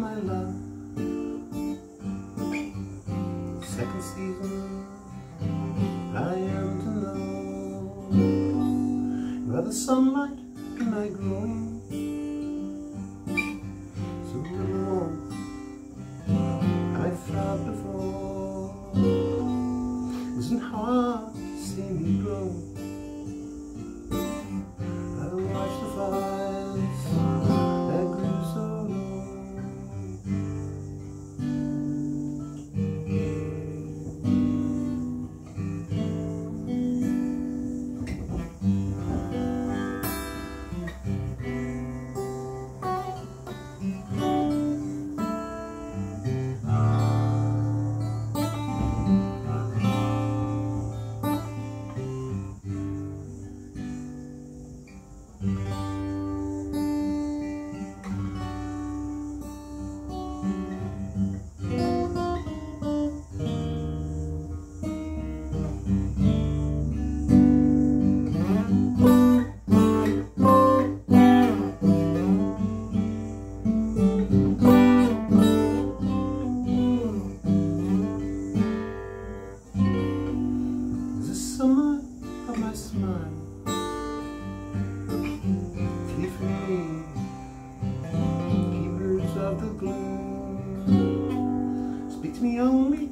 my love. Second season, I am to know. You are the sunlight in my growing. So warmth I felt before. Isn't hard to see me grow. Only.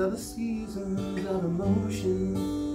are the seasons of emotion.